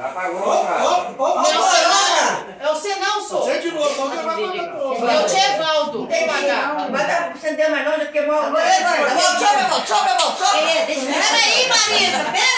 Já pagou, ó, Não é o você. É você não, sou. Você de novo, vai pagar. É o Não Tem pagar. Vai dar, você mais longe, porque... sobe Peraí, Marisa, peraí.